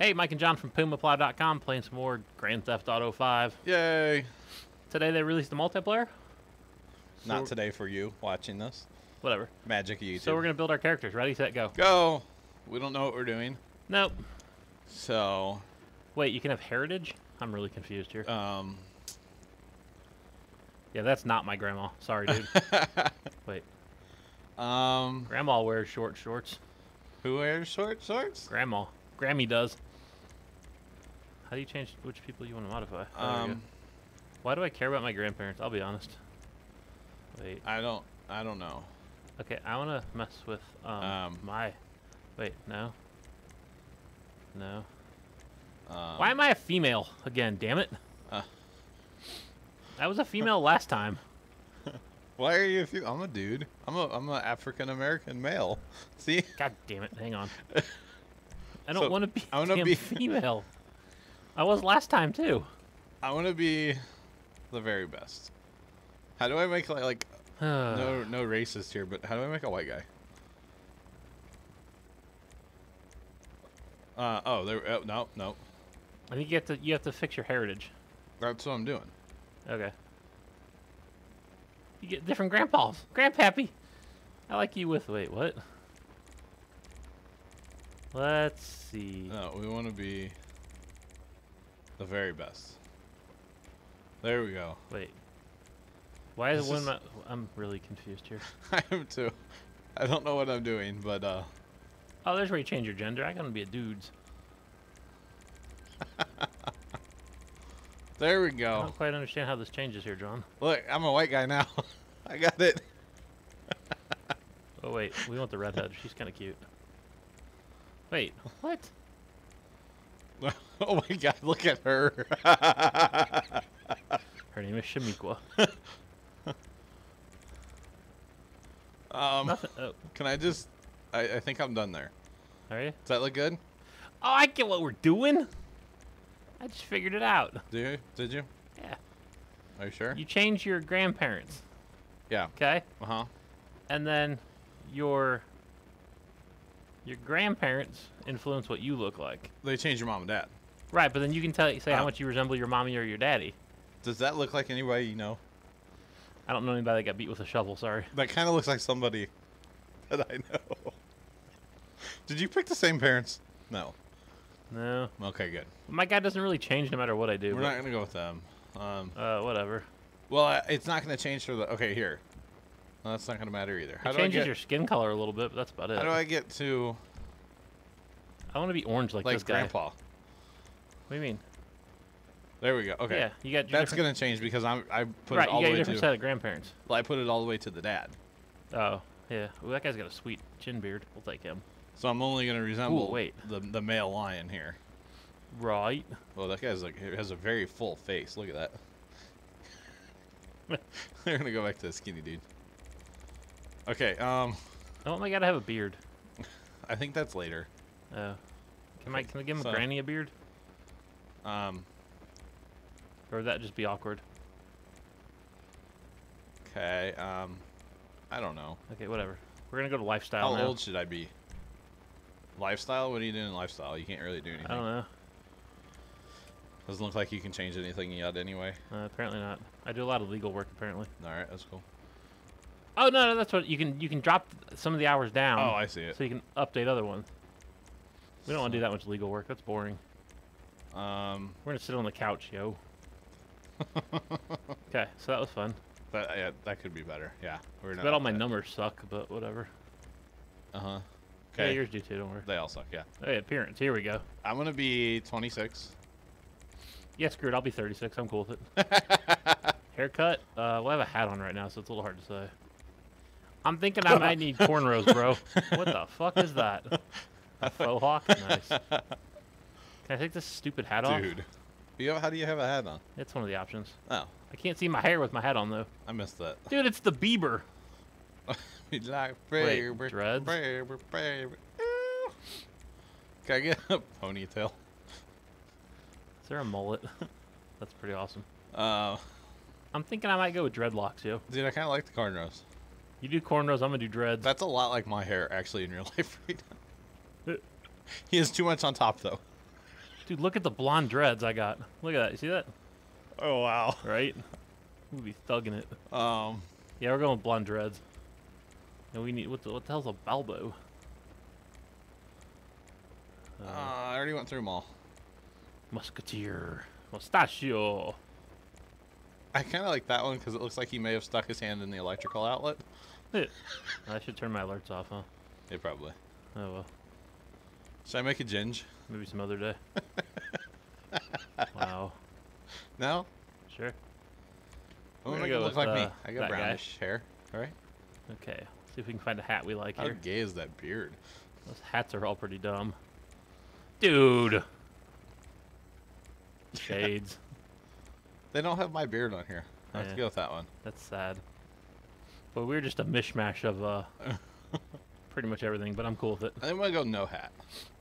Hey, Mike and Jon from PumaPlow.com playing some more Grand Theft Auto 5. Yay! Today they released the multiplayer. Not today for you watching this. Whatever. Magic of YouTube. So we're gonna build our characters. Ready, set, go. go. We don't know what we're doing, Nope. so Wait, you can have heritage? I'm really confused here. um, yeah, that's not my grandma. Sorry, dude. Wait, um, grandma wears short shorts. who wears short shorts? Grandma, Grammy does. How do you change which people you want to modify? Oh, there we go. Um, Why do I care about my grandparents? I'll be honest. Wait. I don't, I don't know. Okay, I want to mess with um, Um, my. Wait, no. No. Um, Why am I a female again? Damn it! Uh. I was a female last time. Why are you? A few, I'm a dude. I'm a, I'm a African American male. See, God damn it! Hang on. I don't So, want to be I a wanna be- female. I was last time too. I want to be the very best. How do I make like, like no, no racist here, but how do I make a white guy? Uh oh, there. Oh, no, no. I think you have to you have to fix your heritage. That's what I'm doing. Okay. You get different grandpas. Grandpappy. I like you with wait, what? Let's see. No, we want to be the very best. There we go. Wait. Why is one is- my, I'm really confused here. I am too. I don't know what I'm doing, but uh, Oh, there's where you change your gender. I'm gonna be a dude's. there we go. I don't quite understand how this changes here, Jon. Look, I'm a white guy now. I got it. Oh wait, we want the redhead. She's kind of cute. Wait, what? oh my god, look at her. Her name is Shamiqua. um, Nothing. Oh, can I just? I, I think I'm done there. are you? Does that look good? Oh, I get what we're doing. I just figured it out. Do you? Did you? Yeah. Are you sure? You change your grandparents, yeah. okay? Uh huh. And then your your grandparents influence what you look like. They changed your mom and dad. Right, but then you can tell say how much you resemble your mommy or your daddy. Does that look like anybody you know? I don't know anybody that got beat with a shovel. Sorry. That kind of looks like somebody that I know. Did you pick the same parents? No. No, Okay, good. my guy doesn't really change no matter what I do. We're not gonna go with them. Um, Uh, whatever. well, it's not gonna change for the. Okay, here. No, that's not gonna matter either. How It do I changes get? your skin color a little bit, but that's about it. How do I get to I want to be orange like, like this guy. grandpa? What do you mean? There we go. Okay. Yeah, you got That's gonna change because I'm I put right. it all You got the way different to. set of grandparents. Well, I put it all the way to the dad. Oh, yeah. Well, that guy's got a sweet chin beard. We'll take him. So I'm only gonna resemble wait. the the male lion here. Right. Well, that guy's like has a very full face. Look at that. They're gonna go back to the skinny dude. Okay. Um, I want my guy to have a beard. I think that's later. Oh. Can I can I give him So- a granny a beard, Um. or would that just be awkward? Okay. Um. I don't know. Okay, whatever. We're gonna go to lifestyle How now. old should I be? Lifestyle? What are you doing in lifestyle? You can't really do anything. I don't know. Doesn't look like you can change anything yet anyway. Uh, apparently not. I do a lot of legal work apparently. All right, that's cool. Oh no, no, that's what you can you can drop some of the hours down. Oh, I see it. so you can update other ones. We don't want to do that much legal work. That's boring. Um, We're gonna sit on the couch, yo. Okay, so that was fun. that yeah, that could be better. Yeah, we're not. Bet all my numbers suck, but whatever. Uh huh. Yeah, Okay. yours do too. Don't worry. they all suck. Yeah. Hey, appearance. Here we go. I'm gonna be 26. Yeah, screw it. I'll be 36. I'm cool with it. Haircut. Uh, we'll have a hat on right now, so it's a little hard to say. I'm thinking I might need cornrows, bro. What the fuck is that? A faux hawk? Nice. Can I take this stupid hat off? Dude, you have, how do you have a hat on? It's one of the options. Oh, I can't see my hair with my hat on though. I missed that. Dude, it's the Bieber. We like Wait, baby, dreads? baby, baby. Can I get a ponytail? Is there a mullet? That's pretty awesome. Uh, I'm thinking I might go with dreadlocks, yo. dude, I kind of like the cornrows. You do cornrows, I'm gonna do dreads. That's a lot like my hair, actually, in real life right now. he has too much on top, though. Dude, look at the blonde dreads I got. Look at that. You see that? Oh wow. Right? We'll be thugging it. Um. Yeah, we're going with blonde dreads. And we need what the, what the hell's a balbo? Uh, I already went through them all. Musketeer. Mustachio. I kind of like that one because it looks like he may have stuck his hand in the electrical outlet. I should turn my alerts off, huh? Yeah, probably. Oh well. Should I make a ginge? Maybe some other day. wow. No? Sure. I'm gonna gonna go look with, like me. uh, I got that guy. brownish hair. All right. Okay. See if we can find a hat we like here. How gay is that beard? Those hats are all pretty dumb. Dude. Shades. They don't have my beard on here. I have Yeah. to go with that one. That's sad. But we're just a mishmash of uh pretty much everything, but I'm cool with it. I think I'm gonna go no hat.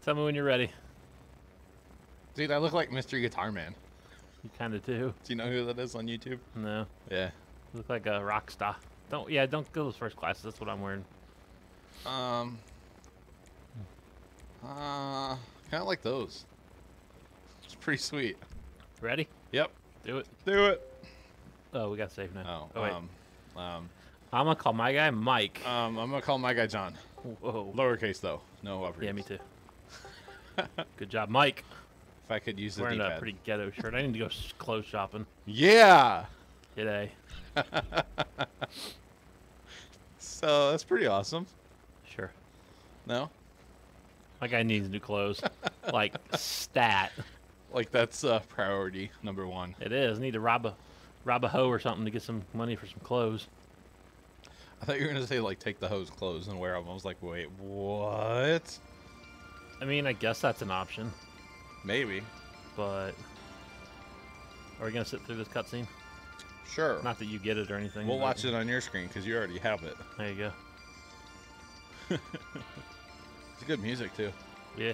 Tell me when you're ready. Dude, I look like Mr. Guitar Man. You kind of do. Do you know who that is on YouTube? No. Yeah. You look like a rock star. Don't yeah, don't go those first classes. That's what I'm wearing. Um. Uh, kind of like those. It's pretty sweet. Ready? Yep. Do it. Do it. Oh, we got safe now. Oh, wait. um, um, I'm gonna call my guy Mike. um, I'm gonna call my guy Jon. Whoa. Lowercase though, no uppercase. Yeah, me too. Good job, Mike. If I could use the Wearing a pretty ghetto shirt. I need to go clothes shopping Yeah. today. So that's pretty awesome. Sure. No, My guy needs new clothes. like stat. like that's uh, priority number one. It is. Need to rob a rob a hoe or something to get some money for some clothes. I thought you were gonna say like take the hose clothes and wear them. I was like, wait, what? I mean, I guess that's an option, Maybe. but are we gonna sit through this cutscene? Sure. Not that you get it or anything. we'll watch it on your screen because you already have it. There you go. It's good music too, Yeah.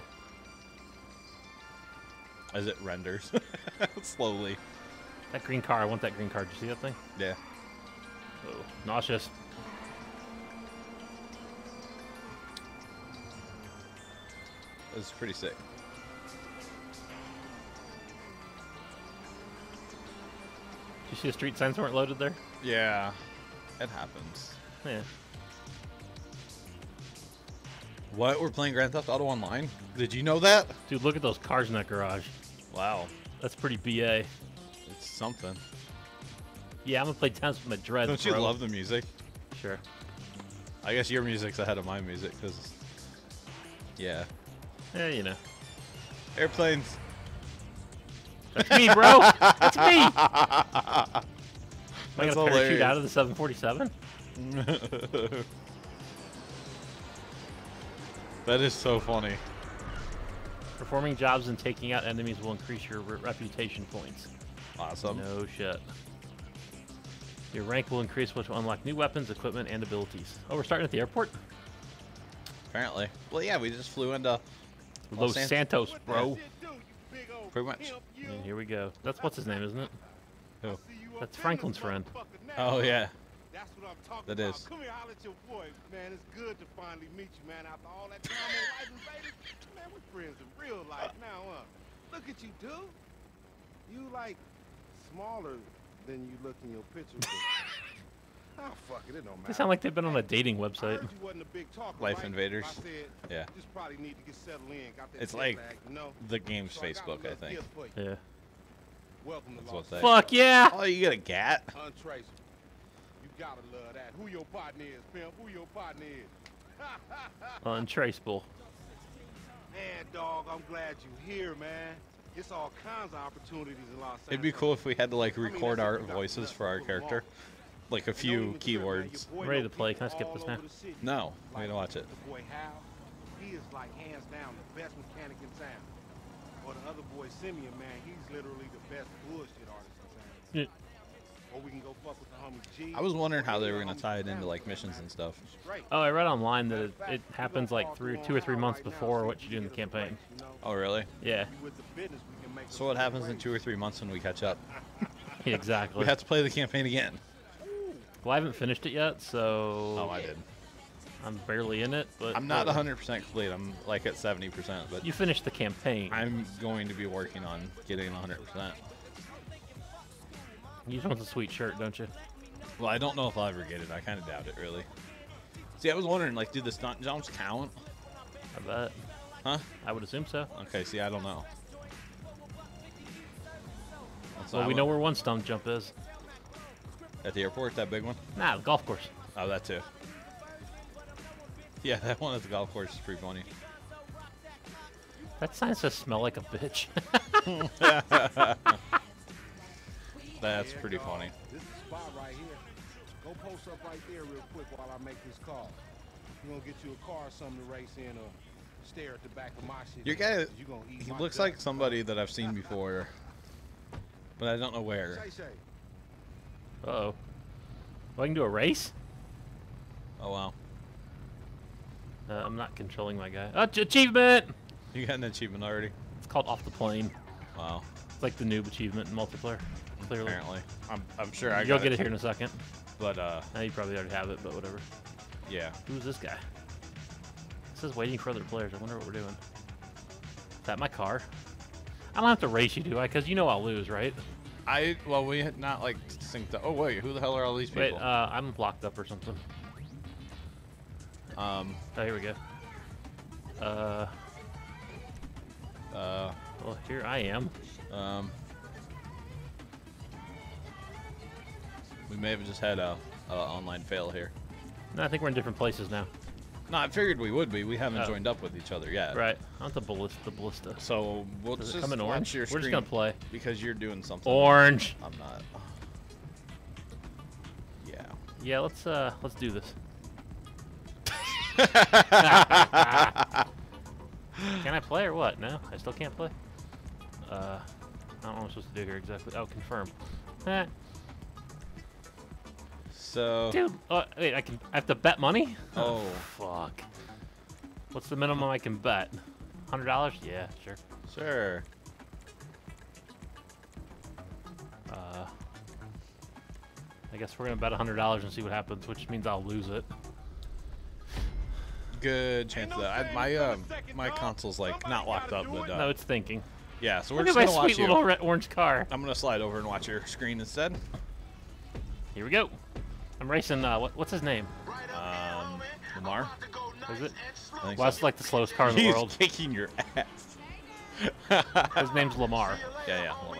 as it renders slowly. That green car. I want that green car. Did you see that thing? Yeah. Oh, nauseous. It's pretty sick. You see the street signs weren't loaded there? Yeah. It happens. Yeah. What? We're playing Grand Theft Auto Online? Did you know that? Dude, look at those cars in that garage. Wow. That's pretty BA. It's something. Yeah, I'm gonna play tennis with my dreads. Don't you bro. love the music? Sure. I guess your music's ahead of my music because, yeah, Yeah, you know. airplanes. That's me, bro. That's me. Am I That's gonna parachute out of the 747? that is so funny. Performing jobs and taking out enemies will increase your re- reputation points. Awesome. No shit. Your rank will increase, which will unlock new weapons, equipment, and abilities. Oh, we're starting at the airport? Apparently. Well, yeah, we just flew into Los San- Santos, bro. Pretty much. And here we go. That's what's his name, isn't it? Who? That's Franklin's friend. Oh yeah. That's what I'm talking That about. is. Come here, holler at your boy, man. It's good to finally meet you, man. After all that time on Life Invaders, man, we're friends in real life now, huh? Look at you, dude. You like smaller than you look in your picture. but- Ah, fuck it, it don't matter. They sound like they've been on a dating website. heard you wasn't a big talker, Life right? Invaders. Said, Yeah. just need to get in. Got It's like lag, you know? The game's So I got a Facebook, I little think. gift for you. Yeah. Welcome to That's Los what they- Fuck yeah! Oh, you got a gat? Untraceable. You gotta love that. Who your partner is, pimp? Who your partner is? Untraceable. Man, dog, I'm glad you're here, man. It's all kinds of opportunities in Los Angeles. It'd be cool if we had to like I mean, record our if you got voices for our to put 'em character, on. Like a few even trip, man, your keywords. I'm ready to play. Can I skip this now? over the city. No, we Like gotta watch it. The boy Hao, he is like hands down the best mechanic in town. Or the other boy Simeon, man, he's literally the best bullshit artist in town. Yeah. Or we can go fuck with the homie G. I was wondering how they were gonna tie it into like missions and stuff. Oh, I read online that it, it happens like three, two or three months before what you do in the campaign. Oh, really? Yeah, So what happens in two or three months when we catch up? exactly. We have to play the campaign again. Well, I haven't finished it yet, so Oh, I did. I'm barely in it, but I'm not whatever. 100% complete. I'm like at 70%, but You finished the campaign. I'm going to be working on getting 100%. You just want the sweet shirt, don't you? Well, I don't know if I'll ever get it. I kind of doubt it, really. See, I was wondering, like, do the stunt jumps count? I bet. Huh? I would assume so. Okay, see, I don't know. That's Well, we know where one stunt jump is. At the airport, that big one? Nah, the golf course. Oh, that too. Yeah, that one at the golf course is pretty funny. That sign says "smell like a bitch." That's pretty funny. This is the spot right here. Go post up right there real quick while I make this call. You gonna get you a car or something to race in or stare at the back of my shit. Your in, guy, 'cause you gonna eat he my looks gut. like somebody that I've seen before, but I don't know where. Shay Shay. Uh oh. Well, I can do a race. Oh wow, Uh, I'm not controlling my guy. Uh, ach- achievement. you got an achievement already? It's called off the plane. Wow, It's like the noob achievement in multiplayer. Clearly. apparently. I'm, I'm sure I You'll get it here in a second. But uh, Now you probably already have it, but whatever. yeah. Who's this guy? It says waiting for other players. I wonder what we're doing. Is that my car? I don't have to race you, do I? Because you know I'll lose, right? I well, we had not like Oh wait, who the hell are all these Wait, people? uh, I'm blocked up or something. um, Oh, here we go. Uh, uh, well, here I am. um. We may have just had a, a online fail here. No, I think we're in different places now. No, I figured we would be. We haven't Oh. joined up with each other yet. Right. Want the ballista. The ballista. So we'll Does just come in orange? We're just gonna play. because you're doing something. Orange. I'm not. Yeah. Let's uh, let's do this. Can I play or what? No, I still can't play. Uh, I don't know what I'm supposed to do here exactly. Oh, confirm. Eh, So. dude, uh, wait, I can. I have to bet money. Oh. fuck. What's the minimum I can bet? Hundred dollars? Yeah, sure. Sure. I guess we're gonna bet hundred dollars and see what happens, which means I'll lose it. Good chance of no that. I, my it's um, my console's like not locked up, but uh, no, it's thinking. yeah. So we're Look at just my gonna watch sweet you. little red orange car. I'm gonna slide over and watch your screen instead. Here we go. I'm racing. Uh, what, what's his name? Um, Lamar. Is it? I Well, so. that's like the slowest car in the He's world. kicking your ass. His name's Lamar. Yeah, yeah, Lamar.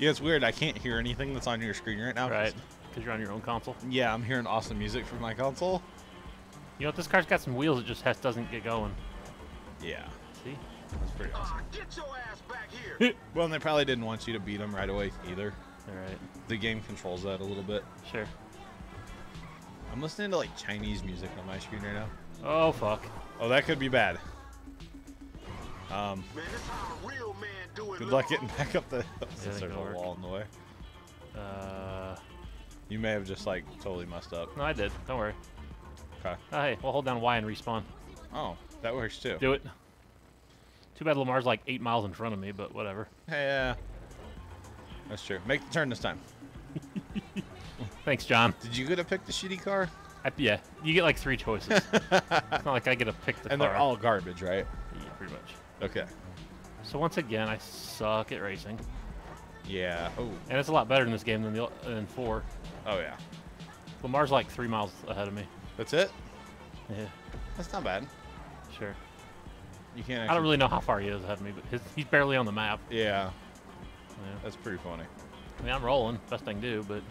Yeah, it's weird. I can't hear anything that's on your screen right now. 'cause- Right. Because you're on your own console. Yeah, I'm hearing awesome music from my console. You know what? This car's got some wheels. It just has, doesn't get going. Yeah, See? that's pretty awesome. Get your ass back here. Well, and they probably didn't want you to beat them right away either. All right. The game controls that a little bit. Sure. I'm listening to like Chinese music on my screen right now. Oh fuck. Oh, that could be bad. Um, Man, this how a real man do it. good luck getting back up the. Yeah, There's a work. wall in the way. Uh, You may have just like totally messed up. no, I did. Don't worry. Okay. Oh, hey, we'll hold down Y and respawn. Oh, that works too. Do it. Too bad Lamar's like eight miles in front of me, but whatever. Yeah. That's true. Make the turn this time. Thanks, Jon. Did you get to pick the shitty car? I, yeah, you get like three choices. it's not like I get to pick the and car. they're all garbage, right? Yeah, pretty much. Okay. So once again, I suck at racing, Yeah. Oh. and it's a lot better in this game than the than four. Oh yeah. Lamar's like three miles ahead of me. That's it. Yeah, That's not bad. sure. You can't. I don't really know how far he is ahead of me, but his, he's barely on the map. Yeah. Yeah. That's pretty funny. I mean, I'm rolling, best I can do, but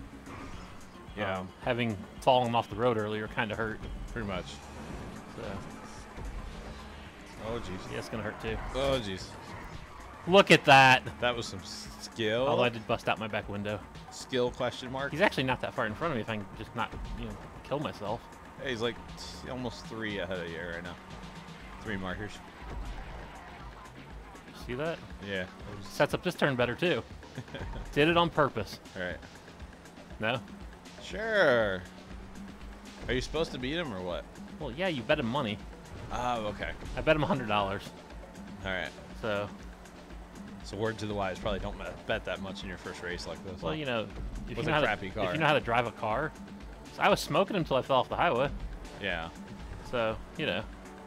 Yeah. um, having fallen off the road earlier kind of hurt. Pretty much. So Oh jeez. yeah, it's gonna hurt too. Oh jeez. Look at that. That was some skill. Although I did bust out my back window. Skill question mark. He's actually not that far in front of me if I can just not, you know, kill myself. Hey, he's like t- almost three ahead of you right now. Three markers. See that? Yeah. Sets up this turn better too. Did it on purpose. All right. No? Sure. Are you supposed to beat him or what? Well, yeah, you bet him money. Oh, okay. I bet him hundred dollars. All right. So, So word to the wise, probably don't bet- that much in your first race like this. well, you know, if you a know how crappy to, car. if you know how to drive a car. So I was smoking until I fell off the highway. Yeah, So you know,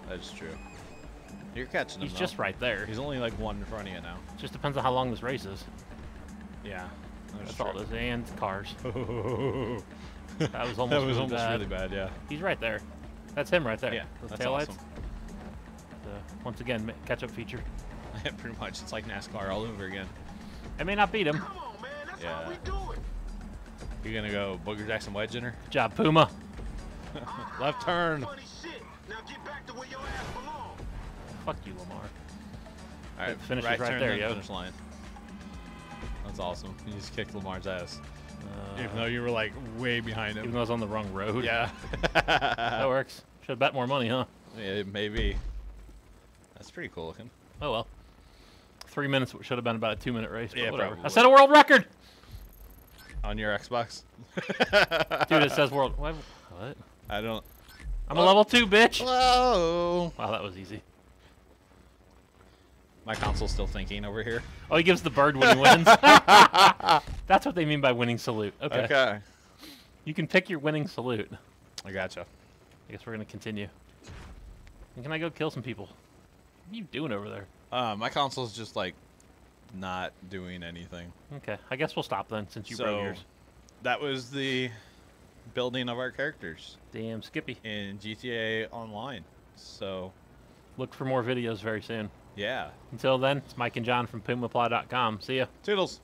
that's true. You're catching him. he's though. just right there. He's only like one in front of you now. Just depends on how long this race is. Yeah. That's all it is. And cars. That was almost, that was really almost bad. really bad. Yeah. He's right there. That's him right there. Yeah, Those that's taillights. awesome. So, once again, catch-up feature. Yeah, pretty much. It's like NASCAR all over again. I may not beat him. Come on, man. That's Yeah. how we do it. You're gonna go Booger Jackson wedge in her. Good job, Puma. Left turn. Funny shit. Now get back to where your ass belongs. Fuck you, Lamar. All right, finishes right, right there, then yo. Finish line. That's awesome. You just kicked Lamar's ass, Uh, even though you were like way behind him. even though I was on the wrong road. Yeah. That works. Should have bet more money, huh? yeah, maybe. That's pretty cool looking. Oh well. Three minutes should have been about a two-minute race. But Yeah, whatever. I probably. set a world record. On your Xbox. Dude, it says world. What? what? I don't. I'm a level two, bitch. Whoa. Wow, that was easy. My console's still thinking over here. Oh, he gives the bird when he wins. That's what they mean by winning salute. Okay. Okay. You can pick your winning salute. I gotcha. I guess we're gonna continue. And can I go kill some people? What are you doing over there? Uh, my console's just like not doing anything. Okay, I guess we'll stop then since you so broke yours. that was the building of our characters Damn, Skippy. in GTA Online. So Look for more videos very soon. yeah, Until then, it's Mike and Jon from PumaPlow.com. See ya. toodles.